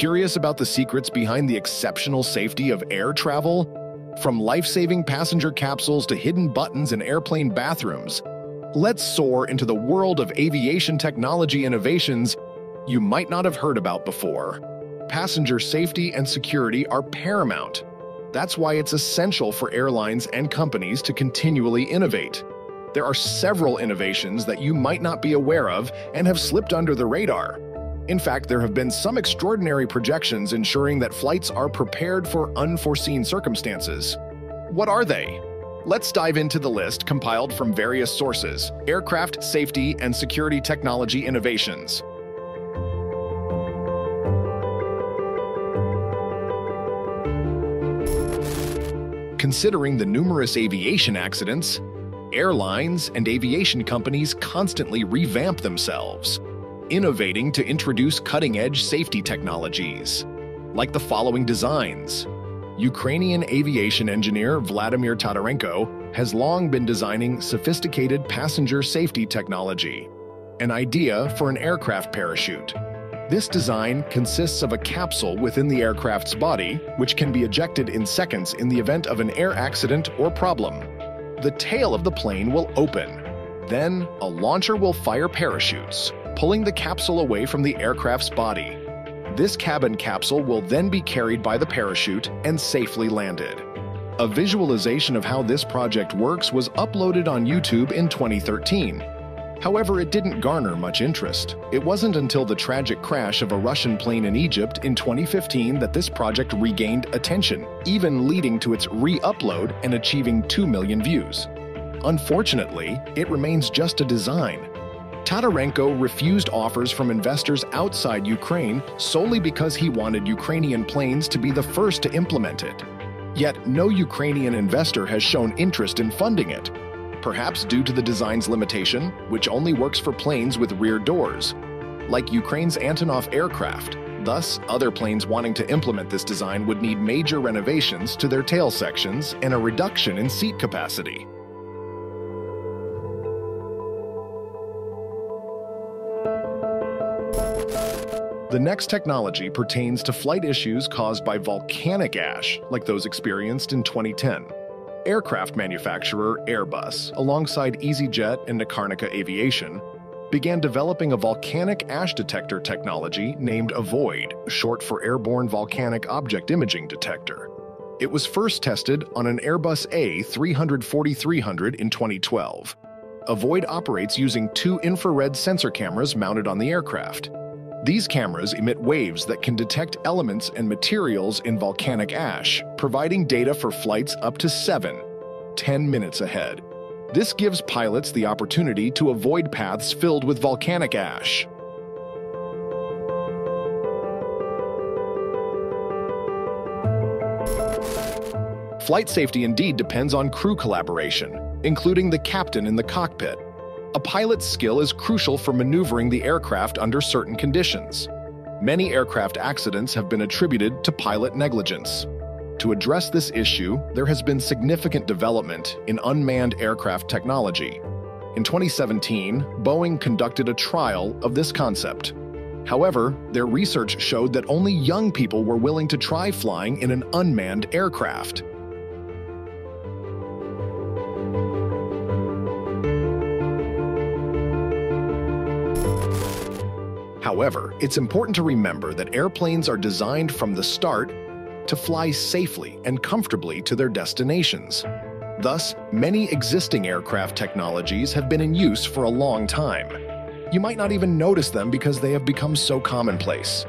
Curious about the secrets behind the exceptional safety of air travel? From life-saving passenger capsules to hidden buttons in airplane bathrooms, let's soar into the world of aviation technology innovations you might not have heard about before. Passenger safety and security are paramount. That's why it's essential for airlines and companies to continually innovate. There are several innovations that you might not be aware of and have slipped under the radar. In fact, there have been some extraordinary projections ensuring that flights are prepared for unforeseen circumstances. What are they? Let's dive into the list compiled from various sources Aircraft Safety and Security Technology Innovations. Considering the numerous aviation accidents, airlines and aviation companies constantly revamp themselves, innovating to introduce cutting-edge safety technologies, like the following designs. Ukrainian aviation engineer Vladimir Tatarenko has long been designing sophisticated passenger safety technology, an idea for an aircraft parachute. This design consists of a capsule within the aircraft's body, which can be ejected in seconds in the event of an air accident or problem. The tail of the plane will open. Then, a launcher will fire parachutes, pulling the capsule away from the aircraft's body. This cabin capsule will then be carried by the parachute and safely landed. A visualization of how this project works was uploaded on YouTube in 2013. However, it didn't garner much interest. It wasn't until the tragic crash of a Russian plane in Egypt in 2015 that this project regained attention, even leading to its re-upload and achieving 2 million views. Unfortunately, it remains just a design. Tatarenko refused offers from investors outside Ukraine solely because he wanted Ukrainian planes to be the first to implement it. Yet no Ukrainian investor has shown interest in funding it, perhaps due to the design's limitation, which only works for planes with rear doors, like Ukraine's Antonov aircraft. Thus, other planes wanting to implement this design would need major renovations to their tail sections and a reduction in seat capacity. The next technology pertains to flight issues caused by volcanic ash, like those experienced in 2010. Aircraft manufacturer Airbus, alongside EasyJet and Nicarnica Aviation, began developing a volcanic ash detector technology named AVOID, short for Airborne Volcanic Object Imaging Detector. It was first tested on an Airbus A340-300 in 2012. AVOID operates using two infrared sensor cameras mounted on the aircraft. These cameras emit waves that can detect elements and materials in volcanic ash, providing data for flights up to 7, 10 minutes ahead. This gives pilots the opportunity to avoid paths filled with volcanic ash. Flight safety indeed depends on crew collaboration, including the captain in the cockpit, a pilot's skill is crucial for maneuvering the aircraft under certain conditions. Many aircraft accidents have been attributed to pilot negligence. To address this issue, there has been significant development in unmanned aircraft technology. In 2017, Boeing conducted a trial of this concept. However, their research showed that only young people were willing to try flying in an unmanned aircraft. However, it's important to remember that airplanes are designed from the start to fly safely and comfortably to their destinations. Thus, many existing aircraft technologies have been in use for a long time. You might not even notice them because they have become so commonplace.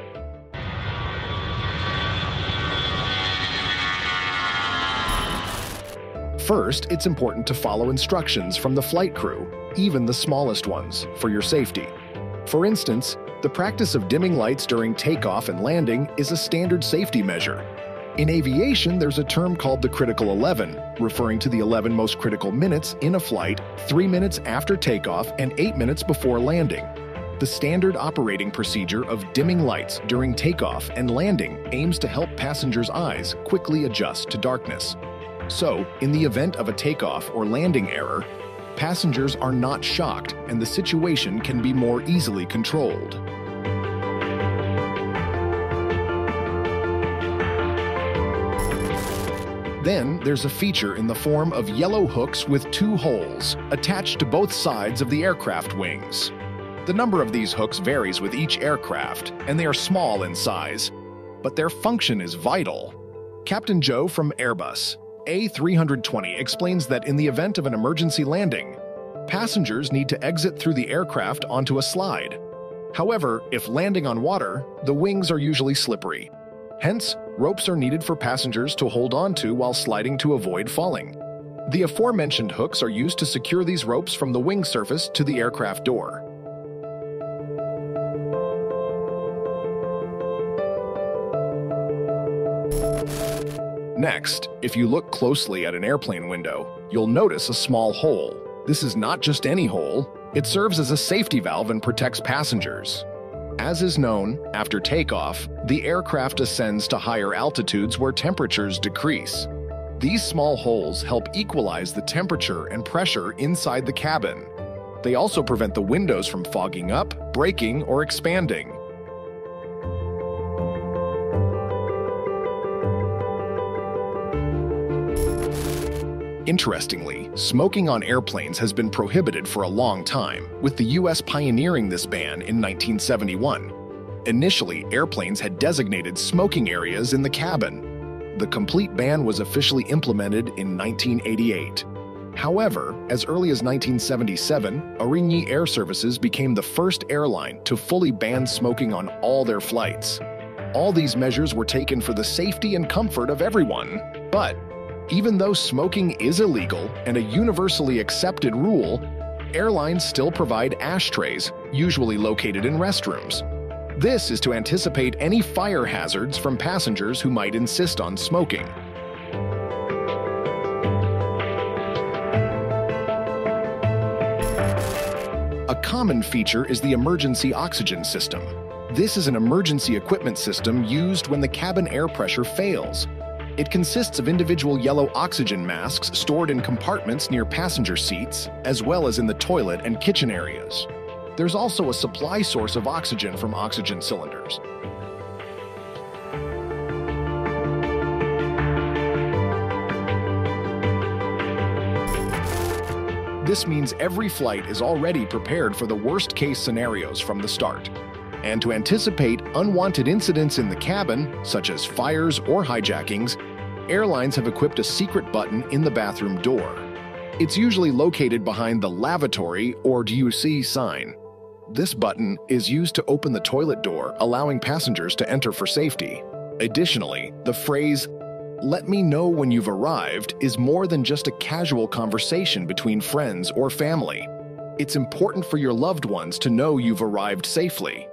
First, it's important to follow instructions from the flight crew, even the smallest ones, for your safety. For instance, the practice of dimming lights during takeoff and landing is a standard safety measure. In aviation, there's a term called the critical 11, referring to the 11 most critical minutes in a flight, 3 minutes after takeoff and 8 minutes before landing. The standard operating procedure of dimming lights during takeoff and landing aims to help passengers' eyes quickly adjust to darkness. So, in the event of a takeoff or landing error, passengers are not shocked and the situation can be more easily controlled. Then there's a feature in the form of yellow hooks with two holes attached to both sides of the aircraft wings. The number of these hooks varies with each aircraft, and they are small in size, but their function is vital. Captain Joe from Airbus a320, explains that in the event of an emergency landing, passengers need to exit through the aircraft onto a slide. However, if landing on water, the wings are usually slippery. Hence, ropes are needed for passengers to hold on to while sliding to avoid falling. The aforementioned hooks are used to secure these ropes from the wing surface to the aircraft door. Next, if you look closely at an airplane window, you'll notice a small hole. This is not just any hole, it serves as a safety valve and protects passengers. As is known, after takeoff, the aircraft ascends to higher altitudes where temperatures decrease. These small holes help equalize the temperature and pressure inside the cabin. They also prevent the windows from fogging up, breaking, or expanding. Interestingly, smoking on airplanes has been prohibited for a long time, with the US pioneering this ban in 1971. Initially, airplanes had designated smoking areas in the cabin. The complete ban was officially implemented in 1988. However, as early as 1977, Aurigny Air Services became the first airline to fully ban smoking on all their flights. All these measures were taken for the safety and comfort of everyone, but even though smoking is illegal and a universally accepted rule, airlines still provide ashtrays, usually located in restrooms. This is to anticipate any fire hazards from passengers who might insist on smoking. A common feature is the emergency oxygen system. This is an emergency equipment system used when the cabin air pressure fails, it consists of individual yellow oxygen masks stored in compartments near passenger seats, as well as in the toilet and kitchen areas. There's also a supply source of oxygen from oxygen cylinders. This means every flight is already prepared for the worst case scenarios from the start. And to anticipate unwanted incidents in the cabin, such as fires or hijackings, airlines have equipped a secret button in the bathroom door. It's usually located behind the lavatory or do you see sign. This button is used to open the toilet door, allowing passengers to enter for safety. Additionally, the phrase, let me know when you've arrived, is more than just a casual conversation between friends or family. It's important for your loved ones to know you've arrived safely.